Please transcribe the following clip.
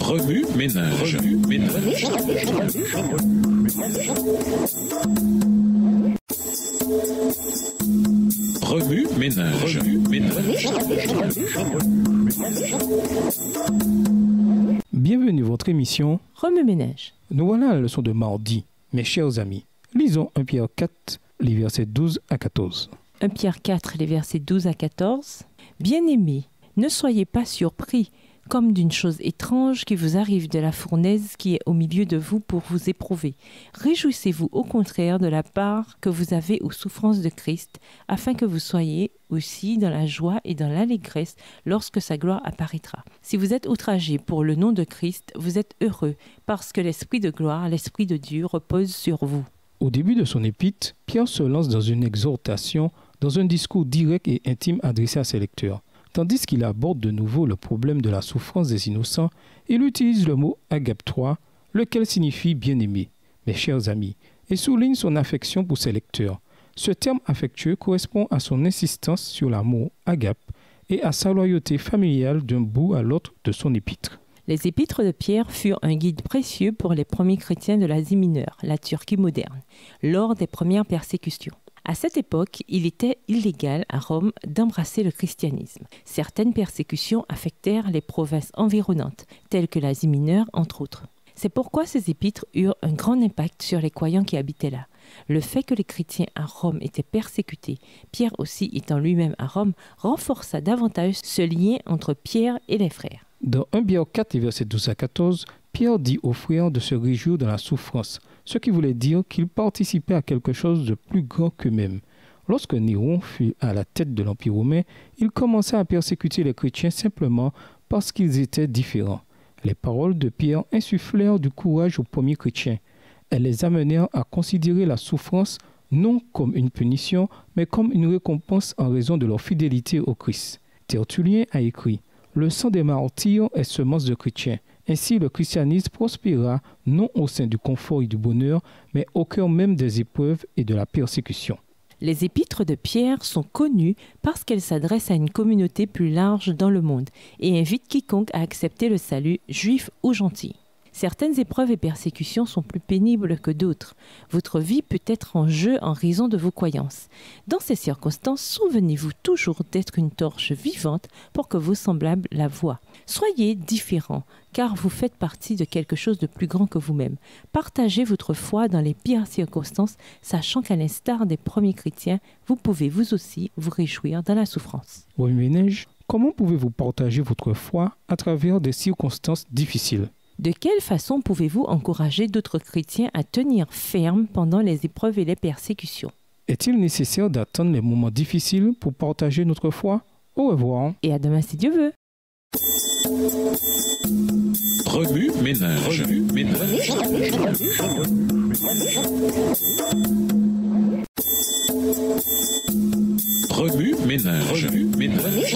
Remue ménage. Remue ménage. Remue ménage. Remue ménage. Bienvenue à votre émission. Remue-ménage. Nous voilà à la leçon de mardi, mes chers amis. Lisons 1 Pierre 4, les versets 12 à 14. 1 Pierre 4, les versets 12 à 14. Bien-aimés, ne soyez pas surpris comme d'une chose étrange qui vous arrive de la fournaise qui est au milieu de vous pour vous éprouver. Réjouissez-vous au contraire de la part que vous avez aux souffrances de Christ, afin que vous soyez aussi dans la joie et dans l'allégresse lorsque sa gloire apparaîtra. Si vous êtes outragés pour le nom de Christ, vous êtes heureux, parce que l'Esprit de gloire, l'Esprit de Dieu repose sur vous. Au début de son épître, Pierre se lance dans une exhortation, dans un discours direct et intime adressé à ses lecteurs. Tandis qu'il aborde de nouveau le problème de la souffrance des innocents, il utilise le mot agape 3, lequel signifie bien-aimé, mes chers amis, et souligne son affection pour ses lecteurs. Ce terme affectueux correspond à son insistance sur l'amour agape et à sa loyauté familiale d'un bout à l'autre de son épître. Les épîtres de Pierre furent un guide précieux pour les premiers chrétiens de l'Asie mineure, la Turquie moderne, lors des premières persécutions. À cette époque, il était illégal à Rome d'embrasser le christianisme. Certaines persécutions affectèrent les provinces environnantes, telles que l'Asie mineure entre autres. C'est pourquoi ces épîtres eurent un grand impact sur les croyants qui habitaient là. Le fait que les chrétiens à Rome étaient persécutés, Pierre aussi étant lui-même à Rome, renforça davantage ce lien entre Pierre et les frères. Dans 1 Pierre 4, versets 12 à 14, Pierre dit aux frères de se réjouir de la souffrance, ce qui voulait dire qu'ils participaient à quelque chose de plus grand qu'eux-mêmes. Lorsque Néron fut à la tête de l'Empire romain, il commença à persécuter les chrétiens simplement parce qu'ils étaient différents. Les paroles de Pierre insufflèrent du courage aux premiers chrétiens. Elles les amenèrent à considérer la souffrance non comme une punition, mais comme une récompense en raison de leur fidélité au Christ. Tertullien a écrit Le sang des martyrs est semence de chrétiens. Ainsi, le christianisme prospéra non au sein du confort et du bonheur, mais au cœur même des épreuves et de la persécution. Les épîtres de Pierre sont connues parce qu'elles s'adressent à une communauté plus large dans le monde et invitent quiconque à accepter le salut, juif ou gentil. Certaines épreuves et persécutions sont plus pénibles que d'autres. Votre vie peut être en jeu en raison de vos croyances. Dans ces circonstances, souvenez-vous toujours d'être une torche vivante pour que vos semblables la voient. Soyez différents, car vous faites partie de quelque chose de plus grand que vous-même. Partagez votre foi dans les pires circonstances, sachant qu'à l'instar des premiers chrétiens, vous pouvez vous aussi vous réjouir dans la souffrance. Oui, Ménage, comment pouvez-vous partager votre foi à travers des circonstances difficiles? De quelle façon pouvez-vous encourager d'autres chrétiens à tenir ferme pendant les épreuves et les persécutions? Est-il nécessaire d'attendre les moments difficiles pour partager notre foi? Au revoir. Et à demain si Dieu veut. Remue ménage. Remue ménage. Remue ménage. Remue ménage.